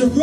There's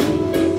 Thank you.